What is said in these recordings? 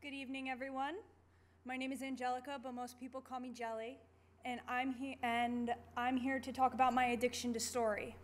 Good evening, everyone. My name is Angelica, but most people call me Jellie, and I'm here and I'm here to talk about my addiction to story.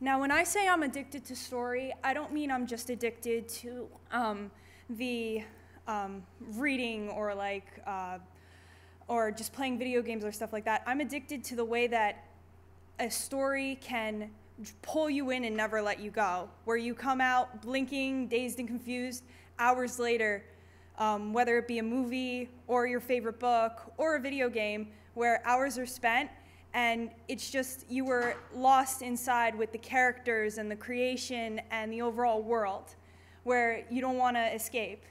Now, when I say I'm addicted to story, I don't mean I'm just addicted to um, the um, reading or like uh, or just playing video games or stuff like that. I'm addicted to the way that a story can pull you in and never let you go, where you come out blinking, dazed and confused, hours later, um, whether it be a movie or your favorite book or a video game, where hours are spent and it's just you were lost inside with the characters and the creation and the overall world, where you don't want to escape.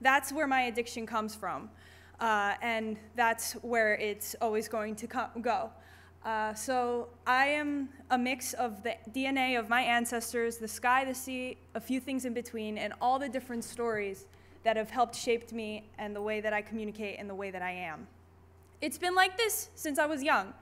That's where my addiction comes from. Uh, and that's where it's always going to go. Uh, so I am a mix of the DNA of my ancestors, the sky, the sea, a few things in between, and all the different stories that have helped shaped me and the way that I communicate and the way that I am. It's been like this since I was young.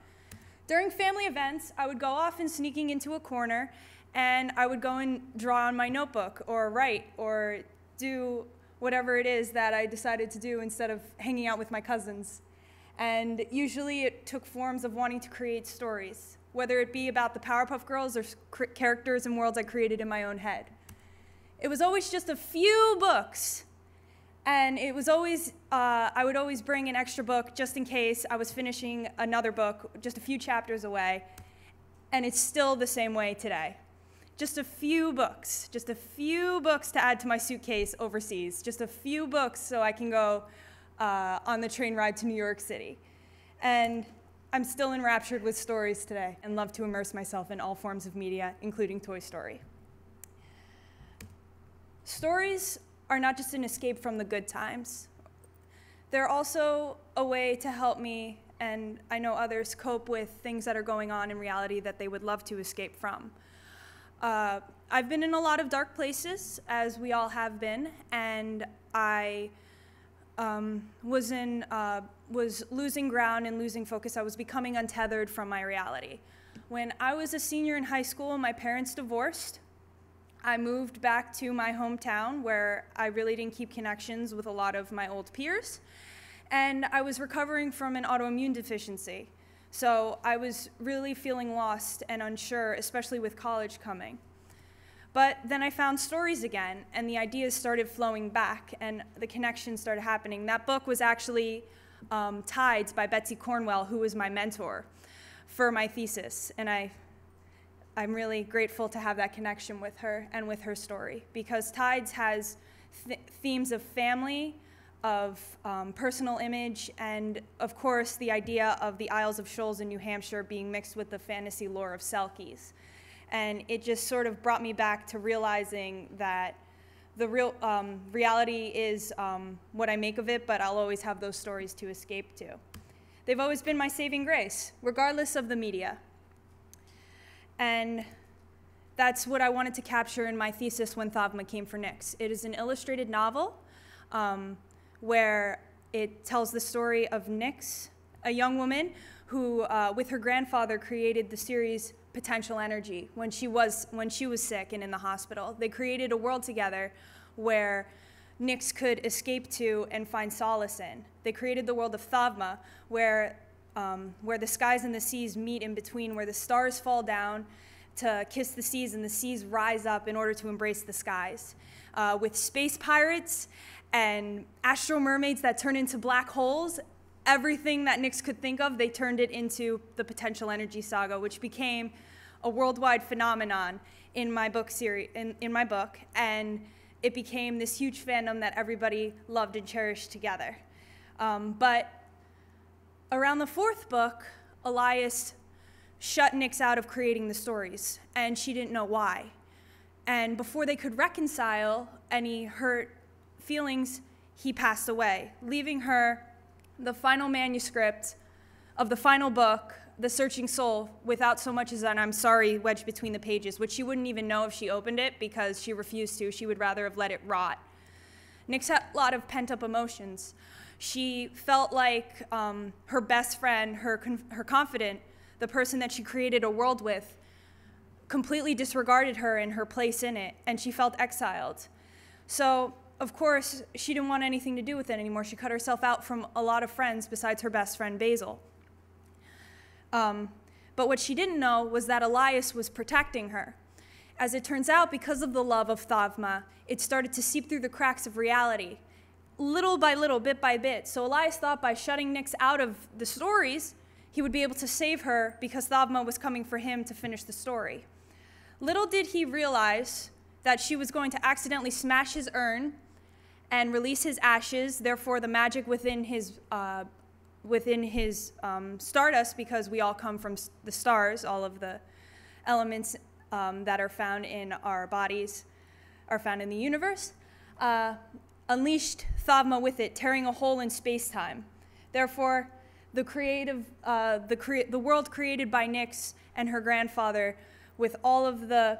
During family events, I would go off and sneaking into a corner and I would go and draw on my notebook or write or do whatever it is that I decided to do instead of hanging out with my cousins. And usually it took forms of wanting to create stories, whether it be about the Powerpuff Girls or characters and worlds I created in my own head. It was always just a few books. And it was always, uh, I would always bring an extra book just in case I was finishing another book just a few chapters away. And it's still the same way today just a few books, just a few books to add to my suitcase overseas, just a few books so I can go uh, on the train ride to New York City. And I'm still enraptured with stories today and love to immerse myself in all forms of media, including Toy Story. Stories are not just an escape from the good times. They're also a way to help me, and I know others, cope with things that are going on in reality that they would love to escape from. Uh, I've been in a lot of dark places, as we all have been, and I um, was in uh, was losing ground and losing focus. I was becoming untethered from my reality. When I was a senior in high school, my parents divorced. I moved back to my hometown where I really didn't keep connections with a lot of my old peers, and I was recovering from an autoimmune deficiency. So I was really feeling lost and unsure, especially with college coming. But then I found stories again, and the ideas started flowing back, and the connections started happening. That book was actually um, Tides by Betsy Cornwell, who was my mentor for my thesis. And I, I'm really grateful to have that connection with her and with her story, because Tides has th themes of family, of um, personal image, and of course the idea of the Isles of Shoals in New Hampshire being mixed with the fantasy lore of Selkies. And it just sort of brought me back to realizing that the real um, reality is um, what I make of it, but I'll always have those stories to escape to. They've always been my saving grace, regardless of the media. And that's what I wanted to capture in my thesis when Thavma came for Nyx. It is an illustrated novel. Um, where it tells the story of Nyx, a young woman who, uh, with her grandfather, created the series Potential Energy when she was when she was sick and in the hospital. They created a world together where Nyx could escape to and find solace in. They created the world of Thavma, where um, where the skies and the seas meet in between, where the stars fall down to kiss the seas and the seas rise up in order to embrace the skies. Uh, with space pirates and astro mermaids that turn into black holes. Everything that Nyx could think of, they turned it into the potential energy saga, which became a worldwide phenomenon in my book series in, in my book and it became this huge fandom that everybody loved and cherished together um, but around the fourth book elias shut nyx out of creating the stories and she didn't know why and before they could reconcile any hurt feelings, he passed away, leaving her the final manuscript of the final book, The Searching Soul, without so much as an I'm sorry wedged between the pages, which she wouldn't even know if she opened it because she refused to. She would rather have let it rot. Nyx had a lot of pent up emotions. She felt like um, her best friend, her, her confidant, the person that she created a world with, completely disregarded her and her place in it, and she felt exiled. So of course, she didn't want anything to do with it anymore. She cut herself out from a lot of friends besides her best friend Basil. Um, but what she didn't know was that Elias was protecting her. As it turns out, because of the love of Thavma, it started to seep through the cracks of reality, little by little, bit by bit. So Elias thought by shutting Nyx out of the stories, he would be able to save her because Thavma was coming for him to finish the story. Little did he realize that she was going to accidentally smash his urn and release his ashes, therefore the magic within his uh, within his um, stardust, because we all come from the stars, all of the elements um, that are found in our bodies are found in the universe, uh, unleashed Thavma with it, tearing a hole in space time. Therefore, the creative, uh, the, the world created by Nyx and her grandfather, with all of the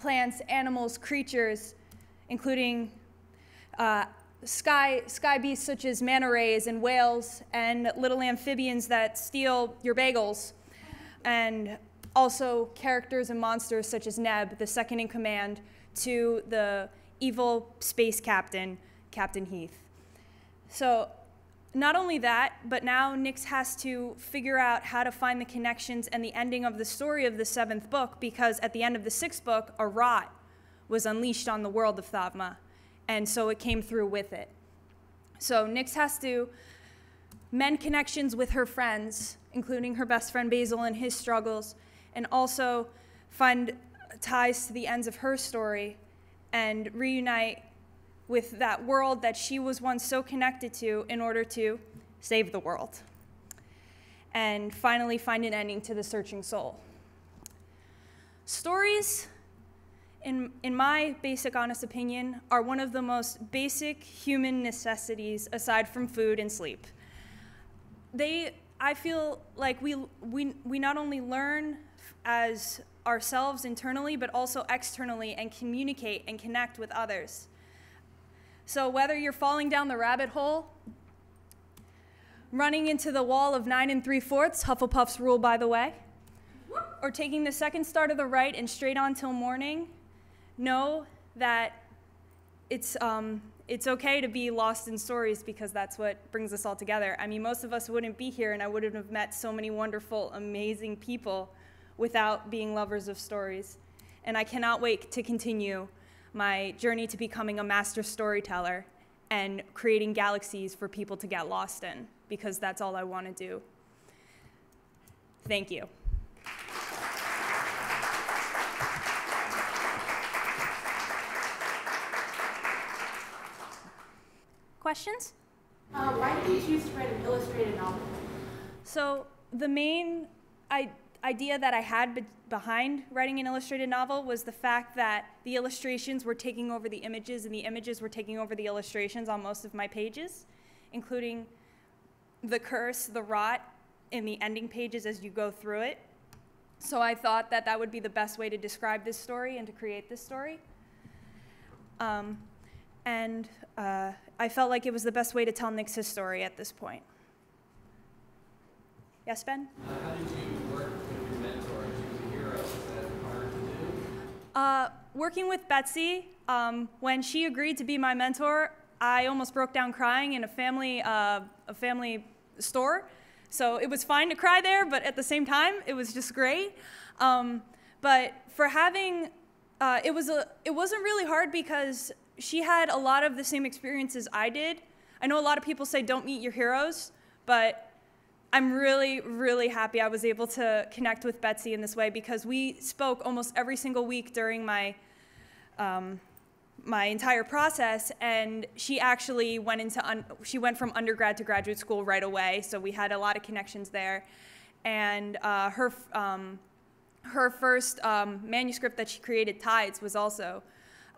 plants, animals, creatures, including uh, sky, sky beasts such as manta rays and whales, and little amphibians that steal your bagels, and also characters and monsters such as Neb, the second in command, to the evil space captain, Captain Heath. So not only that, but now Nyx has to figure out how to find the connections and the ending of the story of the seventh book because at the end of the sixth book, a rot was unleashed on the world of Thavma, and so it came through with it. So Nyx has to mend connections with her friends, including her best friend Basil and his struggles, and also find ties to the ends of her story and reunite with that world that she was once so connected to in order to save the world. And finally, find an ending to the searching soul. Stories, in, in my basic, honest opinion, are one of the most basic human necessities aside from food and sleep. They, I feel like we, we, we not only learn as ourselves internally, but also externally and communicate and connect with others. So whether you're falling down the rabbit hole, running into the wall of nine and three fourths, Hufflepuff's rule, by the way, or taking the second star to the right and straight on till morning, know that it's, um, it's okay to be lost in stories because that's what brings us all together. I mean, most of us wouldn't be here, and I wouldn't have met so many wonderful, amazing people without being lovers of stories. And I cannot wait to continue my journey to becoming a master storyteller and creating galaxies for people to get lost in because that's all I want to do. Thank you. Questions? Uh, why did you choose to write an illustrated novel? So the main I, idea that I had be- behind writing an illustrated novel was the fact that the illustrations were taking over the images and the images were taking over the illustrations on most of my pages, including the curse, the rot, in the ending pages as you go through it. So I thought that that would be the best way to describe this story and to create this story. Um, and uh, I felt like it was the best way to tell Nyx story at this point. Yes, Ben? Uh, how did you work with your mentor to the hero? Is that hard to do? Uh, working with Betsy, um, when she agreed to be my mentor, I almost broke down crying in a family, uh, a family store. So it was fine to cry there, but at the same time, it was just great. Um, but for having, uh, it was a, it wasn't really hard because she had a lot of the same experiences I did. I know a lot of people say don't meet your heroes, but I'm really, really happy I was able to connect with Betsy in this way because we spoke almost every single week during my um, my entire process, and she actually went into she went from undergrad to graduate school right away. So we had a lot of connections there, and uh, her um, her first um, manuscript that she created, Tides, was also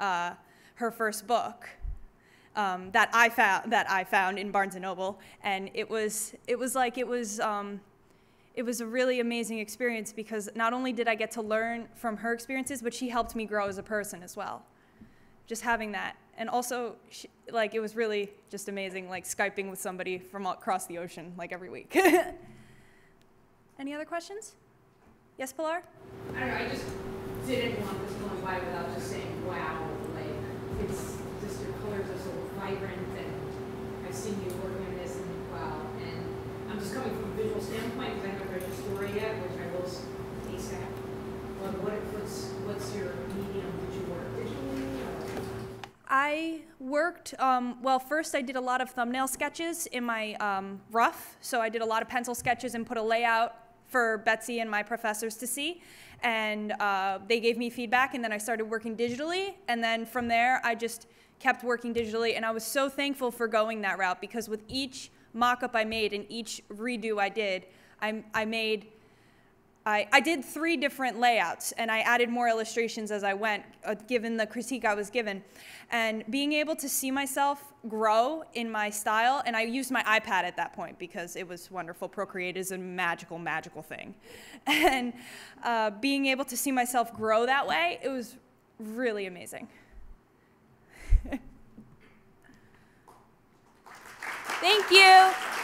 uh, her first book um, that I found that I found in Barnes and Noble, and it was it was like it was um, it was a really amazing experience because not only did I get to learn from her experiences, but she helped me grow as a person as well. Just having that, and also she, like it was really just amazing, like skyping with somebody from across the ocean like every week. Any other questions? Yes, Pilar. I don't know, I just didn't want this going by without just saying, wow, like, it's just your colors are so vibrant and I've seen you working on this and wow. And I'm just coming from a visual standpoint because I haven't read your story yet, which I will ASAP. But what, what's, what's your medium? Did you work digitally? I worked, um, well, first I did a lot of thumbnail sketches in my um, rough. So I did a lot of pencil sketches and put a layout for Betsy and my professors to see. And uh, they gave me feedback, and then I started working digitally. And then from there, I just kept working digitally. And I was so thankful for going that route because with each mock up I made and each redo I did, I, I made I, I did three different layouts and I added more illustrations as I went, uh, given the critique I was given. And being able to see myself grow in my style, and I used my iPad at that point because it was wonderful. Procreate is a magical, magical thing. And uh, being able to see myself grow that way, it was really amazing. Thank you.